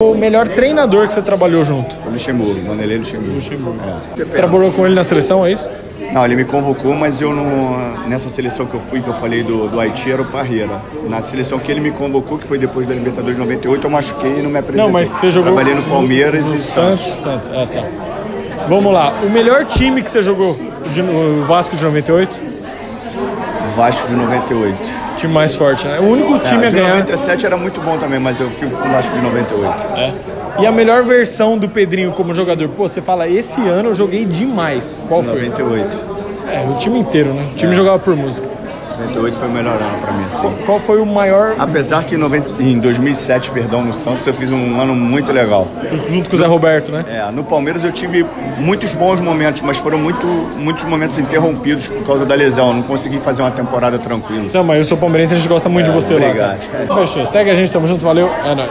o melhor treinador que você trabalhou junto? Foi Luxemburgo, Vanderlei Luxemburgo. Luxemburgo. É. Você trabalhou com ele na seleção, é isso? Não, ele me convocou, mas eu não. Nessa seleção que eu fui, que eu falei do, do Haiti, era o Parreira. Na seleção que ele me convocou, que foi depois da Libertadores de 98, eu machuquei e não me apresentei. Não, mas você jogou. Trabalhei no Palmeiras no e Santos. Santos. Ah, tá. Vamos lá. O melhor time que você jogou? O Vasco de 98? Vasco de 98. Time mais forte, né? O único time É, a ganhar. 97 era muito bom também, mas eu fico com o Vasco de 98. É. E a melhor versão do Pedrinho como jogador? Pô, você fala, esse ano eu joguei demais. Qual foi? 98. É, o time inteiro, né? O time jogava por música. 98 foi o melhor ano pra mim, assim. Qual foi o maior, Apesar que em, 90 em 2007, perdão, no Santos, eu fiz um ano muito legal. junto com o Zé Roberto, né? É, no Palmeiras eu tive muitos bons momentos, mas foram muito, muitos momentos interrompidos por causa da lesão. Eu não consegui fazer uma temporada tranquila. Não, mas eu sou palmeirense, a gente gosta muito de você obrigado. lá. Fechou. Segue a gente, tamo junto, valeu. É nóis.